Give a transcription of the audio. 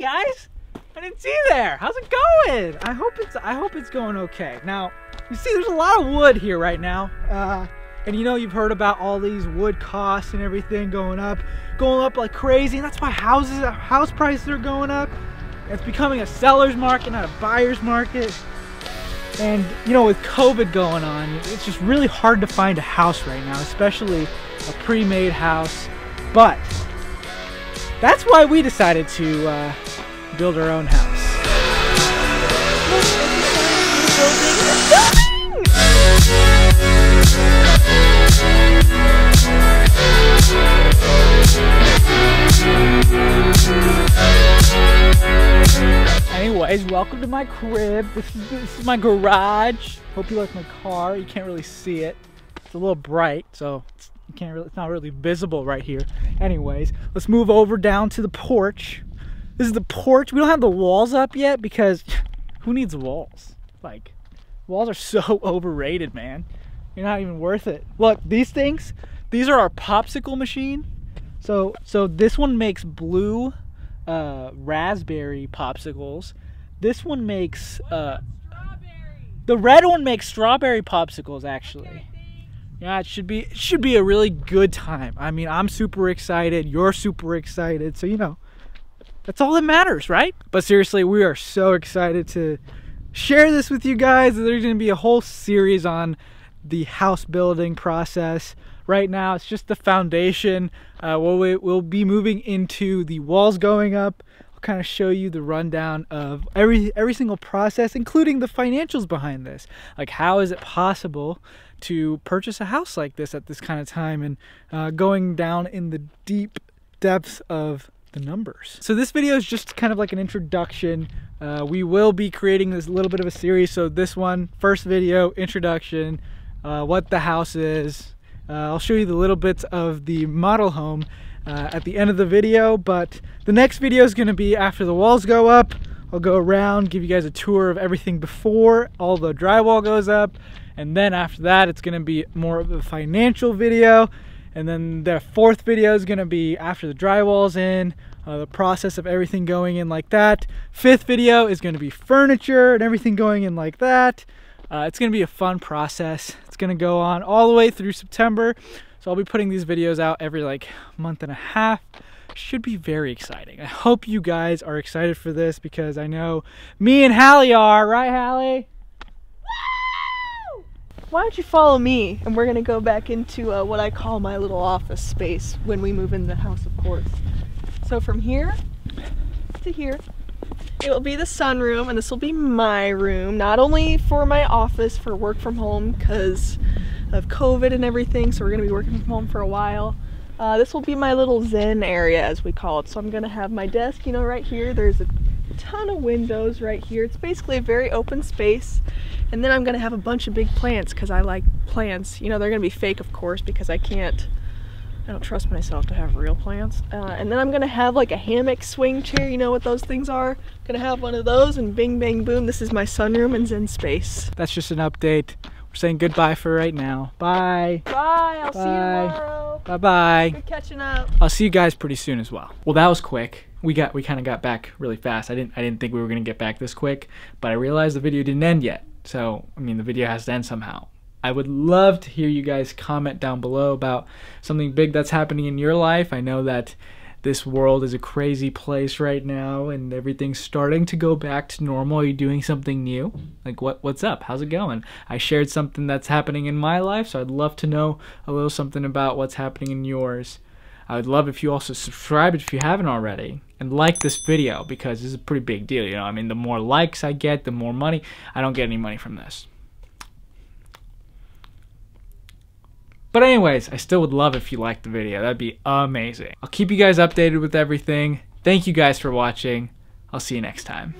guys. I didn't see there. How's it going? I hope it's I hope it's going okay. Now, you see there's a lot of wood here right now. Uh, and you know you've heard about all these wood costs and everything going up, going up like crazy, and that's why houses house prices are going up. It's becoming a seller's market, not a buyer's market. And you know, with COVID going on, it's just really hard to find a house right now, especially a pre-made house. But that's why we decided to uh, build our own house. Anyways, welcome to my crib. This is, this is my garage. Hope you like my car. You can't really see it. It's a little bright, so you can't really, it's not really visible right here. Anyways, let's move over down to the porch. This is the porch. We don't have the walls up yet because who needs walls? Like, walls are so overrated, man. You're not even worth it. Look, these things, these are our popsicle machine. So, so this one makes blue uh, raspberry popsicles. This one makes uh, the red one makes strawberry popsicles actually. Yeah, it should be it should be a really good time. I mean, I'm super excited. You're super excited. So you know, that's all that matters, right? But seriously, we are so excited to share this with you guys. There's going to be a whole series on the house building process. Right now, it's just the foundation. Uh, we'll, we'll be moving into the walls going up. I'll kind of show you the rundown of every every single process, including the financials behind this. Like, how is it possible to purchase a house like this at this kind of time and uh, going down in the deep depths of the numbers. So this video is just kind of like an introduction. Uh, we will be creating this little bit of a series. So this one, first video, introduction, uh, what the house is. Uh, I'll show you the little bits of the model home uh, at the end of the video, but the next video is gonna be after the walls go up. I'll go around, give you guys a tour of everything before all the drywall goes up, and then after that, it's gonna be more of a financial video. And then the fourth video is gonna be after the drywall's in, uh, the process of everything going in like that. Fifth video is gonna be furniture and everything going in like that. Uh, it's gonna be a fun process. It's gonna go on all the way through September. So I'll be putting these videos out every like month and a half. Should be very exciting. I hope you guys are excited for this because I know me and Hallie are, right Hallie? Why don't you follow me and we're gonna go back into uh, what I call my little office space when we move in the house, of course. So from here to here, it will be the sunroom and this will be my room, not only for my office for work from home because of COVID and everything, so we're gonna be working from home for a while. Uh, this will be my little zen area as we call it. So I'm gonna have my desk, you know, right here. There's a ton of windows right here. It's basically a very open space. And then I'm gonna have a bunch of big plants because I like plants. You know, they're gonna be fake, of course, because I can't, I don't trust myself to have real plants. Uh, and then I'm gonna have like a hammock swing chair. You know what those things are? Gonna have one of those and bing, bang, boom. This is my sunroom and zen space. That's just an update. We're saying goodbye for right now. Bye. Bye. I'll Bye. see you tomorrow. Bye bye. Good catching up. I'll see you guys pretty soon as well. Well, that was quick. We got we kind of got back really fast. I didn't I didn't think we were gonna get back this quick, but I realized the video didn't end yet. So, I mean, the video has to end somehow. I would love to hear you guys comment down below about something big that's happening in your life. I know that this world is a crazy place right now and everything's starting to go back to normal. Are you doing something new? Like what what's up? How's it going? I shared something that's happening in my life, so I'd love to know a little something about what's happening in yours. I would love if you also subscribe if you haven't already and like this video because this is a pretty big deal. You know, I mean, the more likes I get, the more money. I don't get any money from this. But anyways, I still would love if you liked the video. That'd be amazing. I'll keep you guys updated with everything. Thank you guys for watching. I'll see you next time.